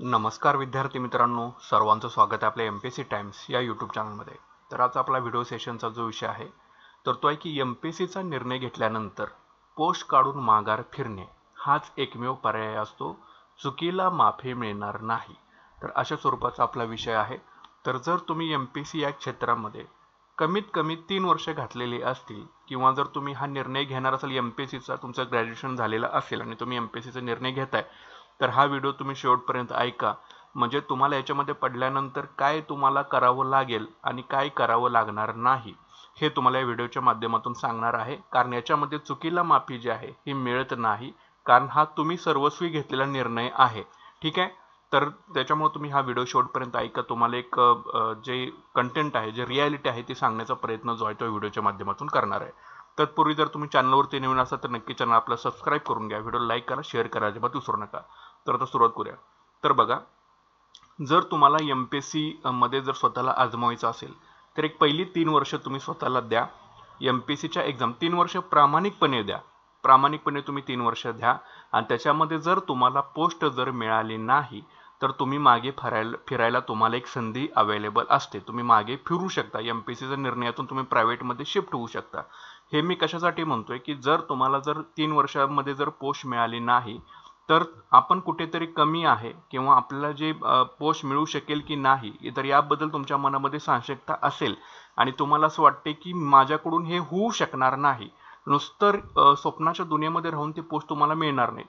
नमस्कार विद्यार्थी मित्रांनो सर्वांचं स्वागत आहे आपल्या एम पी सी टाइम्स या यूट्यूब चॅनलमध्ये तर आज आपला व्हिडिओ सेशनचा जो विषय आहे तर तो आहे की एम पी सीचा निर्णय घेतल्यानंतर पोस्ट काढून माघार फिरणे हाच एकमेव पर्याय असतो चुकीला माफी मिळणार नाही. तर अशा स्वरूपाचा आपला विषय आहे. तर जर तुम्ही एम पी सी या क्षेत्रामध्ये कमीत कमी तीन वर्ष घातलेली असतील किंवा जर तुम्ही हा निर्णय घेणार असाल एम पी सीचा तुमचं ग्रॅज्युएशन झालेलं असेल आणि तुम्ही एम पी सीचा निर्णय घेताय तर हा व्हिडिओ तुम्ही शेवटपर्यंत ऐका. म्हणजे तुम्हाला याच्यामध्ये पडल्यानंतर काय तुम्हाला करावं लागेल आणि काय करावं लागणार नाही हे तुम्हाला या व्हिडिओच्या माध्यमातून सांगणार आहे. कारण याच्यामध्ये चुकीला माफी जी आहे ही मिळत नाही. कारण हा तुम्ही सर्वस्वी घेतलेला निर्णय आहे. ठीक आहे? तर त्याच्यामुळे तुम्ही हा व्हिडिओ शेवटपर्यंत ऐका. तुम्हाला एक जे कंटेंट आहे जे रियालिटी आहे ती सांगण्याचा प्रयत्न जो आहे तो व्हिडिओच्या माध्यमातून करणार आहे. तत्पूर्वी जर तुम्ही चॅनलवरती नवीन असाल तर नक्की चॅनल आपला सबस्क्राईब करून घ्या. व्हिडिओ लाईक करा शेअर करा अजिबात विसरू नका. तर आता सुरुवात करूया. तर बघा जर तुम्हाला एम पी एसमध्ये जर स्वतःला आजमावायचं असेल तर एक पहिली तीन वर्ष तुम्ही स्वतःला द्या. एम पी सीच्या एक्झाम तीन वर्ष प्रामाणिकपणे द्या. प्रामाणिकपणे तुम्ही तीन वर्ष द्या. आणि त्याच्यामध्ये जर तुम्हाला पोस्ट जर मिळाली नाही तर तुम्ही मागे फिरायला फिरायला तुम्हाला एक संधी अवेलेबल असते. तुम्ही मागे फिरू शकता. एम पी सीच्या निर्णयातून तुम्ही प्रायव्हेटमध्ये शिफ्ट होऊ शकता. हे मी कशासाठी म्हणतोय की जर तुम्हाला जर तीन वर्षामध्ये जर पोस्ट मिळाली नाही तर आपण कुठेतरी कमी आहे किंवा आपल्याला जे पोस्ट मिळू शकेल की नाही तर याबद्दल तुमच्या मनामध्ये सांशकता असेल. आणि तुम्हाला असं वाटते की माझ्याकडून हे होऊ शकणार नाही. नुसतं स्वप्नाच्या दुनियेमध्ये राहून ती पोस्ट तुम्हाला मिळणार नाही.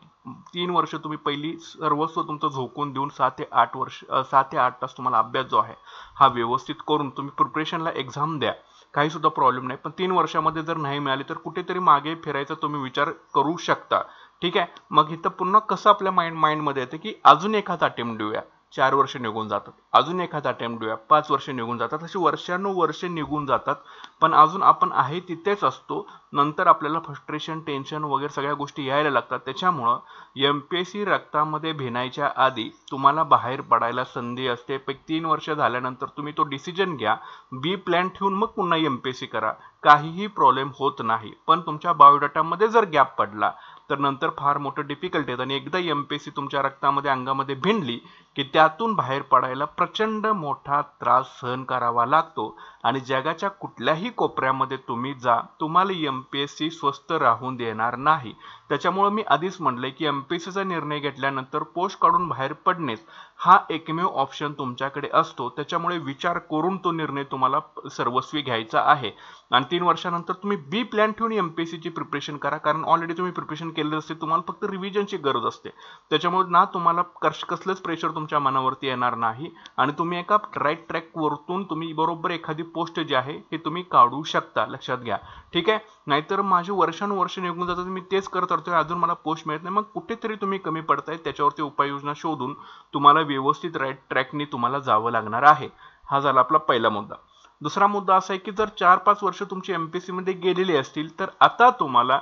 तीन वर्ष तुम्ही पहिली सर्वस्व तुमचं झोकून देऊन सात ते आठ वर्ष सात ते आठ तास तुम्हाला अभ्यास जो आहे हा व्यवस्थित करून तुम्ही प्रिपरेशनला एक्झाम द्या. काही सुद्धा प्रॉब्लेम नाही. पण तीन वर्षामध्ये जर नाही मिळाली तर कुठेतरी मागे फिरायचा तुम्ही विचार करू शकता. ठीक आहे? मग इथं पुन्हा कसं आपल्या माइंड माइंडमध्ये येतं की अजून एखादा अटेम्प्ट देऊया? चार वर्ष निघून जातात. अजून एखादा अटेम्प्ट देऊया पाच वर्ष निघून जातात. अशी वर्षानुवर्षे निघून जातात. पण अजून आपण आहे तिथेच असतो. नंतर आपल्याला फ्रस्ट्रेशन टेन्शन वगैरे सगळ्या गोष्टी यायला लागतात. त्याच्यामुळं एम पी एस सी रक्तामध्ये भिनायच्या आधी तुम्हाला बाहेर पडायला संधी असते. पैकी तीन वर्ष झाल्यानंतर तुम्ही तो डिसिजन घ्या. बी प्लॅन ठेवून मग पुन्हा एम पी एस सी करा. काहीही प्रॉब्लेम होत नाही. पण तुमच्या बायोडाटामध्ये जर गॅप पडला तर नंतर फार मोठं डिफिकल्ट येतं आणि एकदा एम पी एस सी तुमच्या रक्तामध्ये अंगामध्ये भिनली की त्यातून बाहेर पडायला प्रचंड मोठा त्रास सहन करावा लागतो. आणि जगाच्या कुठल्याही कोपऱ्यामध्ये तुम्ही जा तुम्हाला एम पी एस सी स्वस्त राहून देणार नाही. त्याच्यामुळे मी आधीच म्हटलंय की एम पी एस सीचा निर्णय घेतल्यानंतर पोस्ट काढून बाहेर पडणेच हा एकमेव ऑप्शन तुमच्याकडे असतो. त्याच्यामुळे विचार करून तो निर्णय तुम्हाला सर्वस्वी घ्यायचा आहे. आणि तीन वर्षानंतर तुम्ही बी प्लॅन ठेवून एम पी एस सीची प्रिपरेशन करा. कारण ऑलरेडी तुम्ही प्रिपरेशन केलेलं असते तुम्हाला फक्त रिव्हिजनची गरज असते. त्याच्यामुळे ना तुम्हाला कश कसलंच प्रेशर तुमच्या मनावरती येणार नाही. आणि तुम्ही एका राईट ट्रॅकवरतून तुम्ही बरोबर एखादी पोस्ट जी आहे हे तुम्ही काढू शकता. लक्षात घ्या. ठीक आहे? नाहीतर माझे वर्षानुवर्ष निघून जातात मी तेच करत राहतोय. अजून मला पोस्ट मिळत नाही. मग कुठेतरी तुम्ही कमी पडताय. त्याच्यावरती उपाययोजना शोधून तुम्हाला व्यवस्थित राईट ट्रॅकने तुम्हाला जावं लागणार आहे. हा झाला आपला पहिला मुद्दा. दुसरा मुद्दा असा आहे की जर चार पाच वर्ष तुमची एम एमपीएससी मध्ये गेलेली असतील तर आता तुम्हाला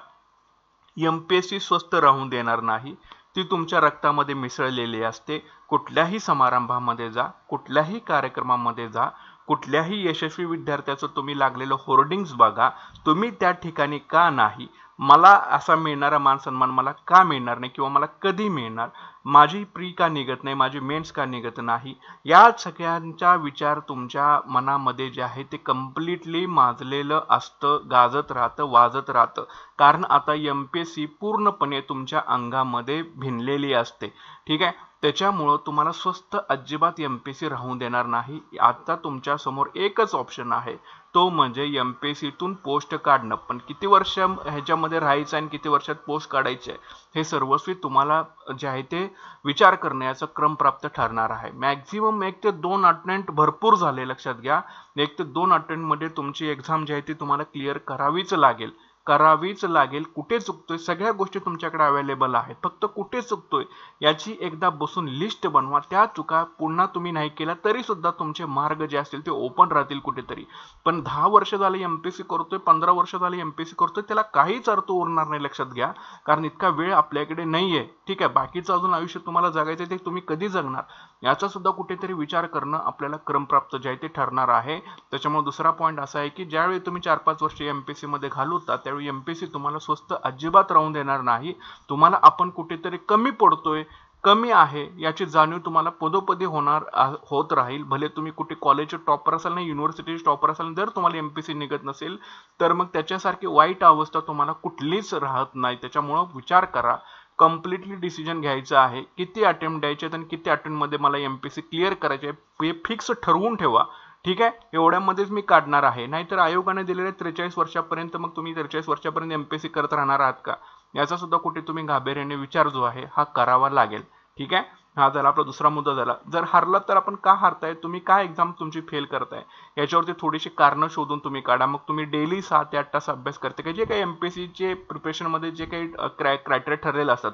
एम पी एस सी स्वस्त राहून देणार नाही. ती तुमच्या रक्तामध्ये मिसळलेली असते. कुठल्याही समारंभामध्ये जा कुठल्याही कार्यक्रमामध्ये जा कुठल्याही यशस्वी विद्यार्थ्याचं तुम्ही लागलेलं होर्डिंग्स बघा. तुम्ही त्या ठिकाणी का नाही? मला असा मिळणारा मान सन्मान मला का मिळणार नाही किंवा मला कधी मिळणार? माझी प्री का निघत नाही माझी मेन्स का निघत नाही? या सगळ्यांचा विचार तुमच्या मनामध्ये जे आहे ते कम्प्लिटली माजलेलं असतं गाजत राहतं वाजत राहतं. कारण आता एम पी एस सी पूर्णपणे तुमच्या अंगामध्ये भिनलेली असते. ठीक आहे? त्याच्यामुळं तुम्हाला स्वस्त अजिबात एम पी सी राहून देणार नाही. आता तुमच्यासमोर एकच ऑप्शन आहे. तो म्हणजे एम पी सीतून पोस्ट काढणं. पण किती वर्ष ह्याच्यामध्ये राहायचं आणि किती वर्षात पोस्ट काढायचे हे सर्वस्वी तुम्हाला जे आहे ते विचार करण्याचा क्रम प्राप्त ठरणार आहे. मॅक्झिमम एक ते दोन अटेंट भरपूर झाले लक्षात घ्या. एक ते दोन अटेंटमध्ये तुमची एक्झाम जी आहे ती तुम्हाला क्लिअर करावीच लागेल. करावीच लागेल कुठे चुकतोय सगळ्या गोष्टी तुमच्याकडे अवेलेबल आहेत. फक्त कुठे चुकतोय याची एकदा बसून लिस्ट बनवा. त्या चुका पुन्हा तुम्ही नाही केल्या तरी सुद्धा तुमचे मार्ग जे असतील ते ओपन राहतील कुठेतरी. पण दहा वर्ष झाले एमपीसी करतोय पंधरा वर्ष झाले एमपीसी करतोय त्याला काहीच अर्थ उरणार नाही लक्षात घ्या. कारण इतका वेळ आपल्याकडे नाहीये. ठीक आहे बाकीचं अजून आयुष्य तुम्हाला जगायचं ते तुम्ही कधी जगणार? याचा सुद्धा कुठेतरी विचार करणं आपल्याला क्रमप्राप्त जे आहे ते ठरणार आहे. त्याच्यामुळे दुसरा पॉईंट असा आहे की ज्यावेळी तुम्ही चार पाच वर्ष एमपीसी मध्ये घालवता त्यावेळी एमपीसी तुम्हाला स्वस्त अजिबात राहून देणार नाही. तुम्हाला आपण कुठेतरी कमी पडतोय कमी आहे याची जाणीव तुम्हाला पदोपदी होणार होत राहील. भले तुम्ही कुठे कॉलेजचे टॉपर असाल ना युनिव्हर्सिटीचे टॉपर असाल जर तुम्हाला एमपीसी निघत नसेल तर मग त्याच्यासारखी वाईट अवस्था तुम्हाला कुठलीच राहत नाही. त्याच्यामुळं विचार करा. कम्प्लिटली डिसिजन घ्यायचं आहे. किती अटेम्प्ट द्यायचे आहेत आणि किती अटेम्प्टमध्ये मला एमपीसी क्लिअर करायचे आहे हे फिक्स ठरवून ठेवा. ठीक आहे? एवढ्यामध्येच मी काढणार आहे. नाहीतर आयोगाने दिलेले त्रेचाळीस वर्षापर्यंत मग तुम्ही त्रेचाळीस वर्षापर्यंत एम पी एस सी करत राहणार आहात का? याचा सुद्धा कुठे तुम्ही गांभीर्याने विचार जो आहे हा करावा लागेल. ठीक आहे? हा झाला आपला दुसरा मुद्दा झाला. जर हरलात तर आपण का हारताय? तुम्ही काय एक्झाम तुमची फेल करताय? याच्यावरती थोडीशी कारणं शोधून तुम्ही काढा. मग तुम्ही डेली सहा ते आठ तास अभ्यास करते का? जे काही एम पी ए सीचे प्रिपरेशनमध्ये जे काही क्रायटेरिया ठरलेले असतात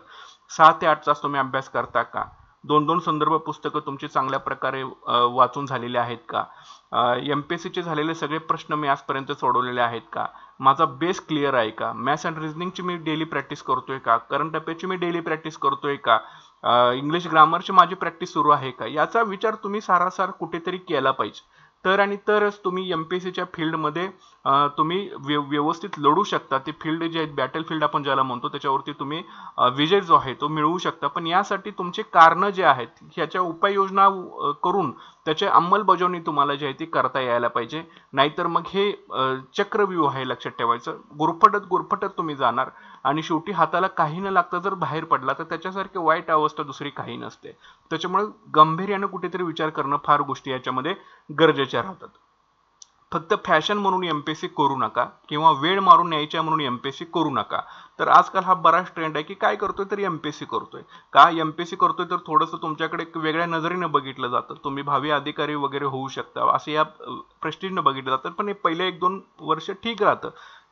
सहा ते आठ तास तुम्ही अभ्यास करता का? दोन दोन संदर्भ पुस्तकं तुमची चांगल्या प्रकारे वाचून झालेले आहेत का? एम पी एस सीचे झालेले सगळे प्रश्न मी आजपर्यंत सोडवलेले आहेत का? माझा बेस क्लिअर आहे का? मॅथ्स अँड रिझनिंगची मी डेली प्रॅक्टिस करतोय का? करंट अफेअरची मी डेली प्रॅक्टिस करतोय का? इंग्लिश ग्रामरची माझी प्रॅक्टिस सुरू आहे का? याचा विचार तुम्ही सारासार कुठेतरी केला पाहिजे. तर आणि तरच तुम्ही एम पी एस सीच्या फील्डमध्ये तुम्ही व्यवस्थित लढू शकता. ते फील्ड जे आहेत बॅटल फील्ड आपण ज्याला म्हणतो त्याच्यावरती तुम्ही विजय जो आहे तो मिळवू शकता. पण यासाठी तुमचे कारणं जे आहेत ह्याच्या उपाययोजना करून त्याची अंमलबजावणी तुम्हाला जी आहे ती करता यायला पाहिजे. नाहीतर मग हे चक्रव्यूह आहे लक्षात ठेवायचं. गुरफटत गुरफटत तुम्ही जाणार आणि शेवटी हाताला काही न लागता जर बाहेर पडला तर त्याच्यासारखी वाईट अवस्था दुसरी काही नसते. त्याच्यामुळे गंभीर्याने कुठेतरी विचार करणं फार गोष्टी याच्यामध्ये गरजेच्या राहतात. फक्त फॅशन म्हणून एम पी सी करू नका किंवा वेळ मारून न्यायच्या म्हणून एम पी ए सी करू नका. तर आजकाल हा बराच ट्रेंड आहे की काय करतोय तर एम पी एस सी करतोय. का एम पी एस सी करतोय तर थोडंसं तुमच्याकडे वेगळ्या नजरेनं बघितलं जातं. तुम्ही भावी अधिकारी वगैरे होऊ शकता असं या प्रेस्टिजनं बघितलं जातं. पण हे पहिले एक दोन वर्ष ठीक राहतं.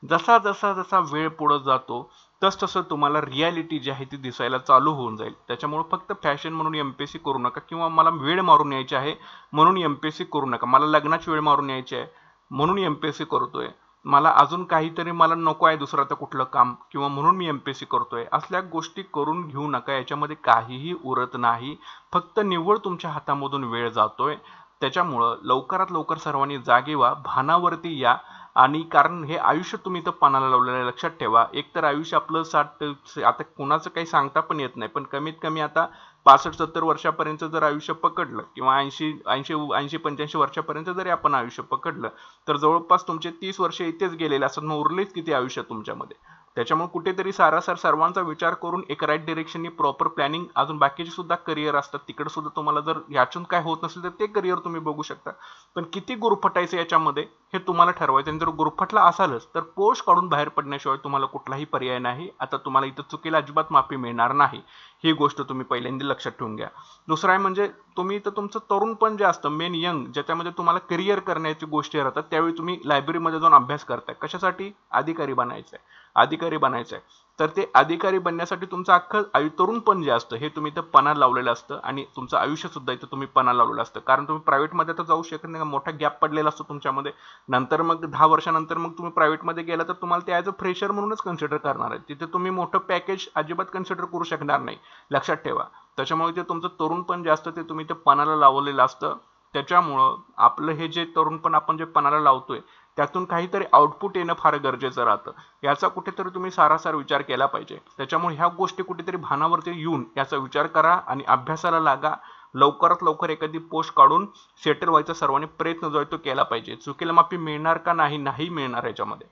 जसा जसा जसा वेळ पुढं जातो तस तसं तुम्हाला रियालिटी जी आहे ती दिसायला चालू होऊन जाईल. त्याच्यामुळे फक्त फॅशन म्हणून एम पी एस सी करू नका किंवा मला वेळ मारून यायची आहे म्हणून एम पी एस सी करू नका. मला लग्नाची वेळ मारून यायची आहे. म्हणून एम पी एस सी करतोय. मला अजून काहीतरी मला नको आहे दुसरं आता कुठलं काम किंवा म्हणून मी एम पी एस सी करतोय. असल्या गोष्टी करून घेऊ नका याच्यामध्ये काहीही उरत नाही. फक्त निव्वळ तुमच्या हातामधून वेळ जातोय. त्याच्यामुळं लवकरात लवकर सर्वांनी जागे व्हा भानावरती या. आणि कारण हे आयुष्य तुम्ही तर पानाला लावलेलं आहे लक्षात ठेवा. एक तर आयुष्य आपलं साठ आता कुणाचं काही सांगता पण येत नाही पण कमीत कमी आता पासष्ट सत्तर वर्षापर्यंत जर आयुष्य पकडलं किंवा ऐंशी ऐंशी ऐंशी पंच्याऐंशी वर्षापर्यंत जरी आपण आयुष्य पकडलं तर जवळपास तुमचे तीस वर्ष इथेच गेलेले असतात मग उरलेच किती आयुष्य तुमच्यामध्ये? त्याच्यामुळे कुठेतरी सारासार सर्वांचा विचार करून एक राईट डिरेक्शनने प्रॉपर प्लॅनिंग अजून बाकीचे सुद्धा करिअर असतात. तिकडे सुद्धा तुम्हाला जर याच्यातून काय होत नसेल तर ते करिअर तुम्ही बघू शकता. पण किती गुरफटायचं याच्यामध्ये हे तुम्हाला ठरवायचं. आणि जर गुरफटला असालच तर पोष काढून बाहेर पडण्याशिवाय तुम्हाला कुठलाही पर्याय नाही. आता तुम्हाला इथं चुकीला अजिबात माफी मिळणार नाही. ही गोष्ट तुम्ही पहिल्यांदा लक्षात ठेवून घ्या. दुसरं आहे म्हणजे तुम्ही इथं तुमचं तरुण पण जे असतं मेन यंग ज्याच्यामध्ये तुम्हाला करिअर करण्याची गोष्टी राहतात त्यावेळी तुम्ही लायब्ररीमध्ये जाऊन अभ्यास करताय. कशासाठी? अधिकारी बनायचं आहे अधिकारी बनायचं आहे तर ते अधिकारी बनण्यासाठी तुमचं अख्खं आयु तरुण पण जे असतं हे तुम्ही इथं पणा लावलेलं असतं आणि तुमचं आयुष्य सुद्धा इथं तुम्ही पणा लावलेलं असतं. कारण तुम्ही प्रायव्हेटमध्ये तर जाऊ शकत नाही मोठा गॅप पडलेला असतो तुमच्यामध्ये. नंतर मग दहा वर्षानंतर मग तुम्ही प्रायव्हेटमध्ये गेला तर तुम्हाला ते ॲज अ फ्रेशर म्हणूनच कन्सिडर करणार आहे तिथे तुम्ही मोठं पॅकेज अजिबात कन्सिडर करू शकणार नाही. लक्षात ठेवा. त्याच्यामुळे ते तुमचं तरुण पण जे असतं ते तुम्ही ते पणाला लावलेलं असतं. त्याच्यामुळं आपलं हे जे तरुणपण आपण जे पणाला लावतोय त्यातून काहीतरी आउटपुट येणं फार गरजेचं राहतं. याचा कुठेतरी तुम्ही सारासार विचार केला पाहिजे. त्याच्यामुळे ह्या गोष्टी कुठेतरी भानावरती येऊन याचा विचार करा आणि अभ्यासाला लागा. लवकरात लवकर एखादी पोस्ट काढून सेटल व्हायचा सर्वांनी प्रयत्न जो आहे तो केला पाहिजे. चुकीला माफी मिळणार का नाही नाही मिळणार याच्यामध्ये.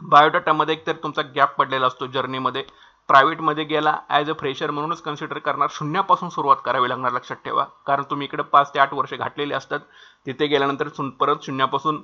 बायोडाटामध्ये एकतर तुमचा गॅप पडलेला असतो जर्नीमध्ये प्रायव्हेटमध्ये गेला ॲज अ फ्रेशर म्हणूनच कन्सिडर करणार शून्यापासून सुरुवात करावी लागणार लक्षात ठेवा. कारण तुम्ही इकडे पाच ते आठ वर्ष घातलेले असतात तिथे गेल्यानंतर परत शून्यापासून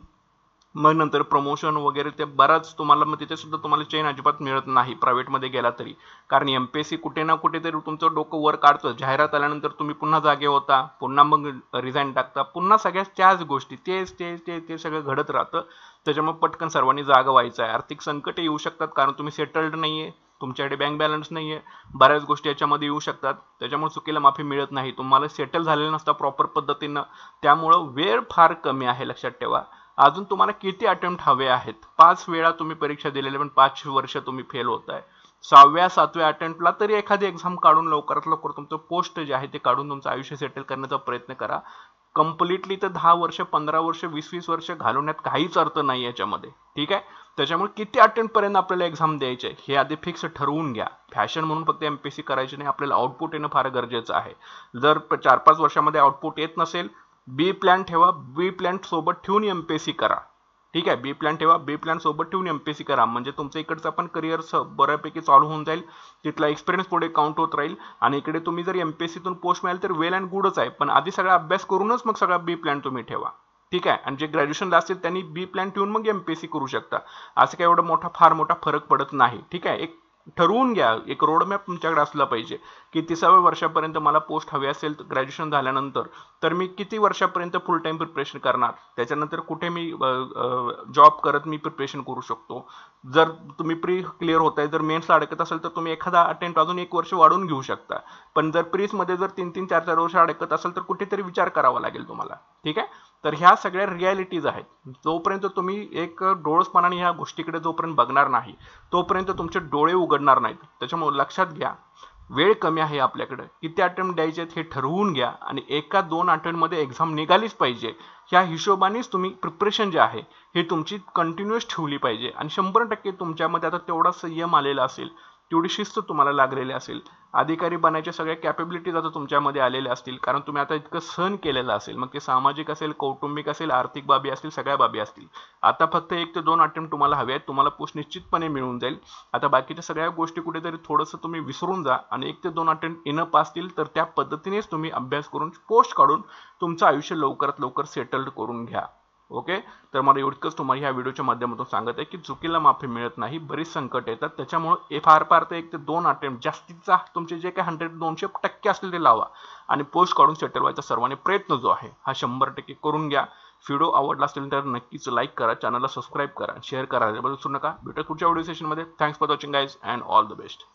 मग नंतर प्रमोशन वगैरे ते बराच तुम्हाला मग तिथे सुद्धा तुम्हाला चेन अजिबात मिळत नाही प्रायव्हेटमध्ये गेला तरी. कारण एम पी एस सी कुठे ना कुठेतरी तुमचं डोकं वर काढतं. जाहिरात आल्यानंतर तुम्ही पुन्हा जागे होता पुन्हा मग रिझाईन टाकता पुन्हा सगळ्याच त्याच गोष्टी तेच ते ते ते सगळं घडत राहतं. त्याच्यामुळे पटकन सर्वांनी जागा व्हायचं आहे. आर्थिक संकट येऊ शकतात कारण तुम्ही सेटल्ड नाही आहे तुमच्याकडे बँक बॅलन्स नाही आहे बऱ्याच गोष्टी याच्यामध्ये येऊ शकतात. त्याच्यामुळे चुकीला माफी मिळत नाही. तुम्हाला सेटल झालेलं नसतं प्रॉपर पद्धतीनं. त्यामुळं वेळ फार कमी आहे लक्षात ठेवा. अजून तुम्हाला किती अटेम्प्ट हवे आहेत? पाच वेळा तुम्ही परीक्षा दिलेली पण पाच वर्ष तुम्ही फेल होत आहे सहाव्या सातव्या अटेम्प्टला तरी एखादी एक्झाम काढून लवकरात लवकर तुमचं पोस्ट जे आहे ते काढून तुमचं आयुष्य सेटल करण्याचा प्रयत्न करा. कम्प्लिटली तर दहा वर्ष पंधरा वर्ष वीस वीस वर्ष घालवण्यात काहीच अर्थ नाही याच्यामध्ये. ठीक आहे? त्याच्यामुळे किती अटेम्प्ट पर्यंत आपल्याला एक्झाम द्यायचे हे आधी फिक्स ठरवून घ्या. फॅशन म्हणून फक्त एम पी सी करायची नाही आपल्याला आउटपुट येणं फार गरजेचं आहे. जर चार पाच वर्षामध्ये आउटपुट येत नसेल बी प्लॅन ठेवा बी प्लॅन सोबत ठेवून एम पी सी करा. ठीक आहे? बी प्लॅन ठेवा बी प्लॅन सोबत ठेवून सी करा. म्हणजे तुमचं इकडचं पण करिअर बऱ्यापैकी चालू होऊन जाईल तिथला एक्सपिरियन्स पुढे काउंट होत राहील आणि इकडे तुम्ही जर एम पी सीतून पोस्ट मिळाल तर वेल अँड गुडच आहे. पण आधी सगळा अभ्यास करूनच मग सगळा बी प्लॅन तुम्ही ठेवा. ठीक आहे. आणि जे ग्रॅज्युएशनला असतील त्यांनी बी प्लॅन ठेवून मग एम पी सी करू शकता. असं काही एवढा मोठा फार मोठा फरक पडत नाही. ठीक आहे. एक ठरवून घ्या. एक रोडमॅप तुमच्याकडे असला पाहिजे. की तिसाव्या वर्षापर्यंत मला पोस्ट हवी असेल ग्रॅज्युएशन झाल्यानंतर तर मी किती वर्षापर्यंत फुल टाईम प्रिपरेशन करणार? त्याच्यानंतर कुठे मी जॉब करत मी प्रिपरेशन करू शकतो? जर तुम्ही प्री क्लिअर होत आहे जर मेन्सला अडकत असेल तर तुम्ही एखादा अटेम्प्ट अजून एक वर्ष वाढवून घेऊ शकता. पण जर प्रीसमध्ये जर तीन तीन चार चार वर्ष अडकत असेल तर कुठेतरी विचार करावा लागेल तुम्हाला. ठीक आहे? तर ह्या सगळ्या रियालिटीज आहेत. जोपर्यंत तुम्ही एक डोळसपणाने ह्या गोष्टीकडे जोपर्यंत बघणार नाही तोपर्यंत तुमचे डोळे उघडणार नाहीत. त्याच्यामुळे लक्षात घ्या वेळ कमी आहे आपल्याकडे. किती अटेम्प्ट द्यायचे आहेत हे ठरवून घ्या आणि एका दोन अटेम्प्टमध्ये एक्झाम निघालीच पाहिजे. ह्या हिशोबानेच तुम्ही प्रिपरेशन जे आहे हे तुमची कंटिन्युअस ठेवली पाहिजे. आणि शंभर टक्के तुमच्यामध्ये आता तेवढा संयम आलेला असेल तेवढी शिस्त तुम्हाला लागलेली असेल अधिकारी बनायच्या सगळ्या कॅपेबिलिटीज आता तुमच्यामध्ये आलेल्या असतील. कारण तुम्ही आता इतकं सहन केलेलं असेल मग ते सामाजिक असेल कौटुंबिक असेल आर्थिक बाबी असतील सगळ्या बाबी असतील. आता फक्त एक ते दोन अटेम्प्ट तुम्हाला हवे आहेत तुम्हाला पोस्ट निश्चितपणे मिळून जाईल. आता बाकीच्या सगळ्या गोष्टी कुठेतरी थोडंसं तुम्ही विसरून जा आणि एक ते दोन अटेम्प्ट इनप असतील तर त्या पद्धतीनेच तुम्ही अभ्यास करून पोस्ट काढून तुमचं आयुष्य लवकरात लवकर सेटल्ड करून घ्या. ओके? तर मला एवढकंच तुम्हाला ह्या व्हिडिओच्या माध्यमातून सांगत आहे की चुकीला माफी मिळत नाही बरीच संकट येतात. त्याच्यामुळे फार फार तर एक ते दोन अटेम्प्ट जास्तीचा तुमचे जे काही हंड्रेड दोनशे टक्के असतील ते लावा. आणि पोस्ट काढून सेटल व्हायचा सर्वांनी प्रयत्न जो आहे हा शंभर टक्के करून घ्या. व्हिडिओ आवडला असेल तर नक्कीच लाईक करा चॅनलला सबस्क्राईब करा शेअर करा. विसरू नका. भेटत पुढच्या व्हिडिओ सेशनमध्ये thanks for watching guys and all the best